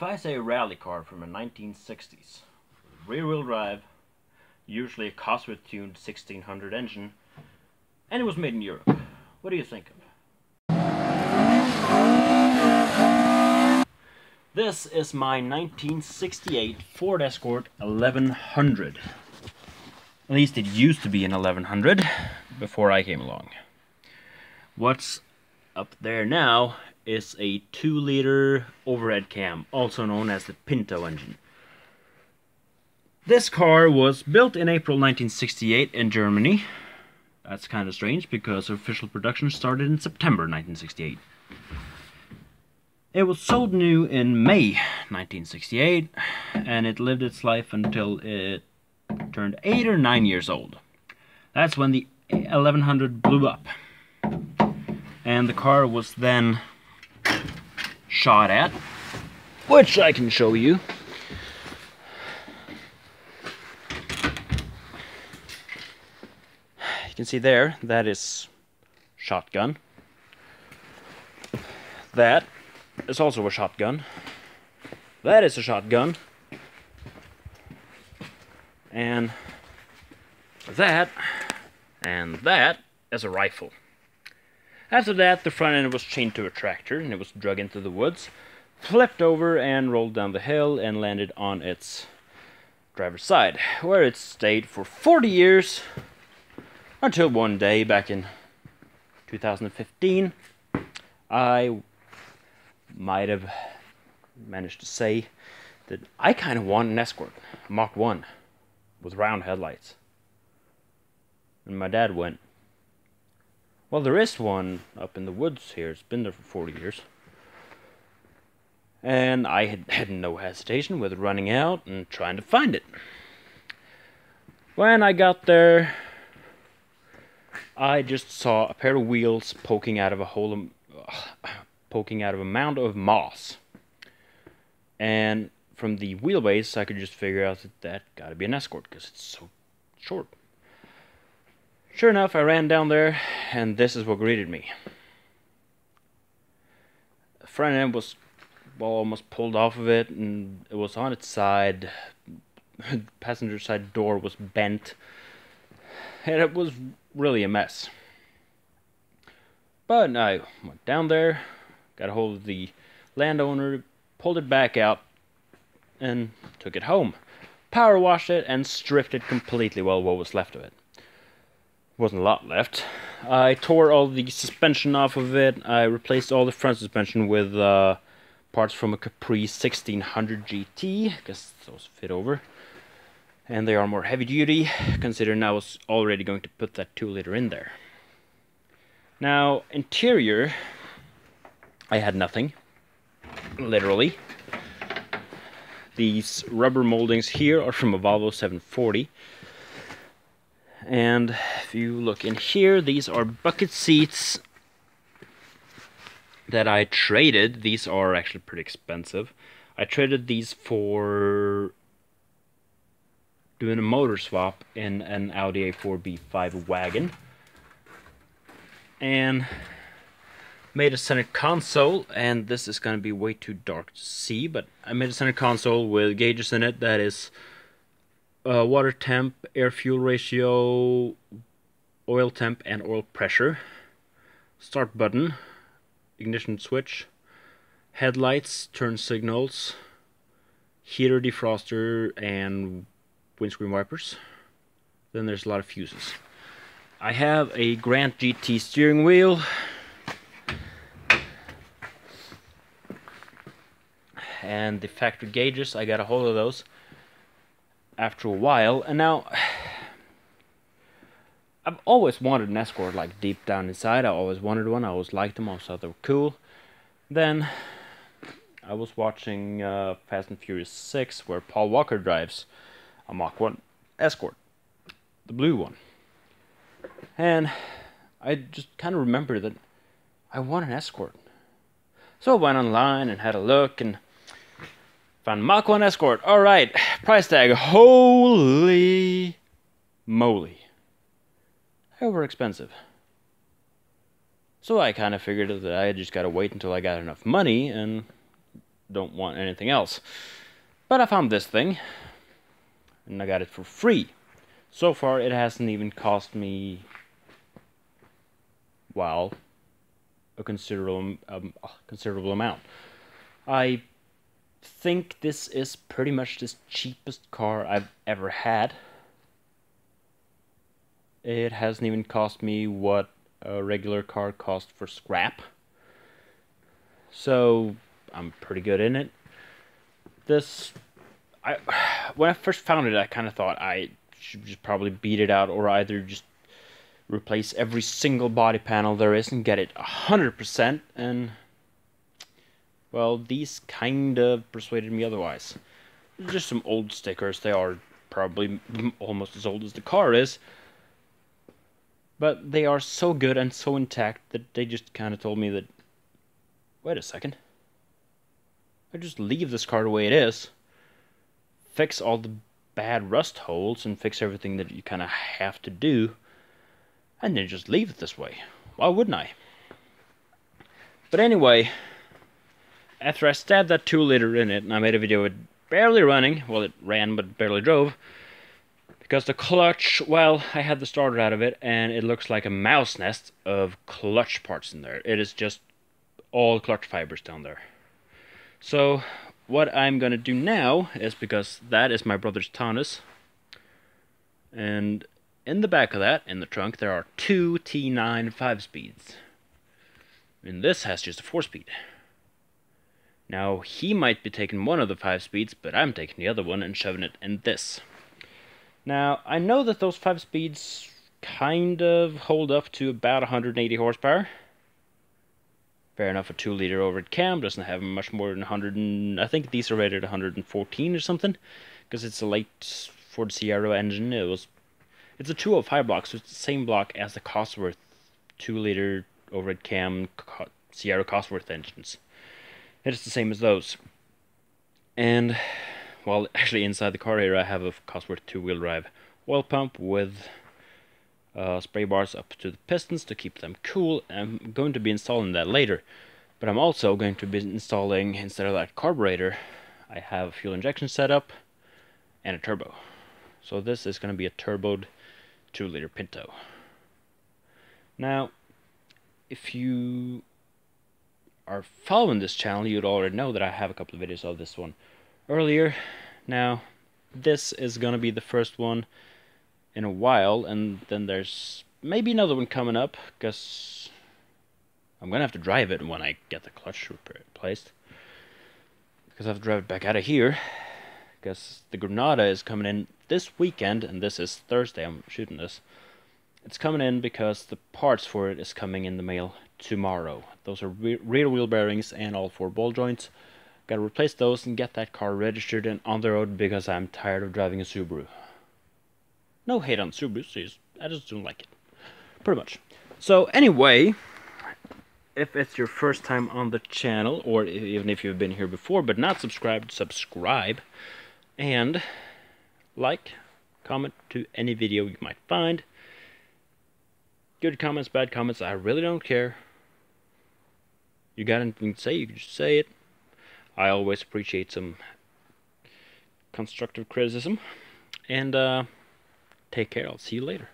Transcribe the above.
If I say a rally car from the 1960s, rear-wheel drive, usually a Cosworth-tuned 1600 engine, and it was made in Europe, what do you think of? This is my 1968 Ford Escort 1100. At least it used to be an 1100 before I came along. What's up there now is a 2 liter overhead cam, also known as the Pinto engine. This car was built in April 1968 in Germany. That's kind of strange because official production started in September 1968. It was sold new in May 1968 and it lived its life until it turned 8 or 9 years old. That's when the 1100 blew up. And the car was then shot at, which I can show you. You can see there, that is shotgun. That is also a shotgun. That is a shotgun. And that and that is a rifle. After that, the front end was chained to a tractor and it was dragged into the woods, flipped over and rolled down the hill and landed on its driver's side, where it stayed for 40 years until one day back in 2015, I might have managed to say that I kind of want an Escort, Mark 1, with round headlights. And my dad went, well, there is one up in the woods here. It's been there for 40 years. And I had, had no hesitation with running out and trying to find it. When I got there, I just saw a pair of wheels poking out of a hole, uh, poking out of a mound of moss. And from the wheelbase, I could just figure out that that got to be an escort because it's so short. Sure enough, I ran down there, and this is what greeted me. The front end was well, almost pulled off of it, and it was on its side. passenger side door was bent, and it was really a mess. But I went down there, got a hold of the landowner, pulled it back out, and took it home. Power washed it and stripped it completely, well, what was left of it wasn't a lot left. I tore all the suspension off of it. I replaced all the front suspension with uh, parts from a Capri 1600 GT, because those fit over. And they are more heavy duty, considering I was already going to put that 2 liter in there. Now, interior, I had nothing, literally. These rubber moldings here are from a Volvo 740 and if you look in here these are bucket seats that I traded. These are actually pretty expensive. I traded these for doing a motor swap in an Audi A4 B5 wagon. And made a center console and this is going to be way too dark to see but I made a center console with gauges in it that is uh, water temp, air fuel ratio, oil temp, and oil pressure. Start button, ignition switch, headlights, turn signals, heater, defroster, and windscreen wipers. Then there's a lot of fuses. I have a Grant GT steering wheel. And the factory gauges, I got a hold of those after a while. And now, I've always wanted an escort, like deep down inside. I always wanted one. I always liked them. I always thought they were cool. Then I was watching uh, Fast and Furious 6, where Paul Walker drives a Mark 1 escort, the blue one. And I just kind of remember that I want an escort. So I went online and had a look and Found Mark 1 Escort. Alright. Price tag. Holy moly. Were expensive. So I kind of figured that I just got to wait until I got enough money and don't want anything else. But I found this thing, and I got it for free. So far, it hasn't even cost me, well, a considerable, um, considerable amount. I think this is pretty much the cheapest car I've ever had. It hasn't even cost me what a regular car cost for scrap. So I'm pretty good in it. This, I when I first found it, I kind of thought I should just probably beat it out, or either just replace every single body panel there is and get it hundred percent. And well, these kind of persuaded me otherwise. Just some old stickers. They are probably almost as old as the car is. But they are so good and so intact that they just kind of told me that, wait a second. I just leave this car the way it is, fix all the bad rust holes, and fix everything that you kind of have to do, and then just leave it this way. Why wouldn't I? But anyway, after I stabbed that 2 liter in it, and I made a video with barely running, well it ran but barely drove, because the clutch, well, I had the starter out of it, and it looks like a mouse nest of clutch parts in there. It is just all clutch fibers down there. So, what I'm going to do now is, because that is my brother's Taunus, and in the back of that, in the trunk, there are two T9 5-speeds. And this has just a 4-speed. Now, he might be taking one of the 5 speeds, but I'm taking the other one and shoving it in this. Now, I know that those 5 speeds kind of hold up to about 180 horsepower. Fair enough, a 2 liter overhead cam doesn't have much more than 100 and, I think these are rated 114 or something, because it's a late Ford Sierra engine. It was, it's a 205 block, so it's the same block as the Cosworth 2 liter overhead cam Sierra Cosworth engines. It is the same as those. And well, actually inside the car here I have a Cosworth two-wheel drive oil pump with uh, spray bars up to the pistons to keep them cool. I'm going to be installing that later, but I'm also going to be installing, instead of that carburetor, I have a fuel injection setup and a turbo. So this is going to be a turboed 2-liter Pinto. Now, if you are following this channel, you'd already know that I have a couple of videos of this one earlier. Now, this is going to be the first one in a while, and then there's maybe another one coming up, because I'm going to have to drive it when I get the clutch replaced. Because I have to drive it back out of here, because the Granada is coming in this weekend, and this is Thursday I'm shooting this. It's coming in because the parts for it is coming in the mail tomorrow. Those are re rear wheel bearings and all four ball joints. Gotta replace those and get that car registered and on the road because I'm tired of driving a Subaru. No hate on Subarus, I just don't like it. Pretty much. So anyway, if it's your first time on the channel, or even if you've been here before but not subscribed, subscribe. And like, comment to any video you might find. Good comments, bad comments, I really don't care. You got anything to say, you can just say it. I always appreciate some constructive criticism. And uh, take care. I'll see you later.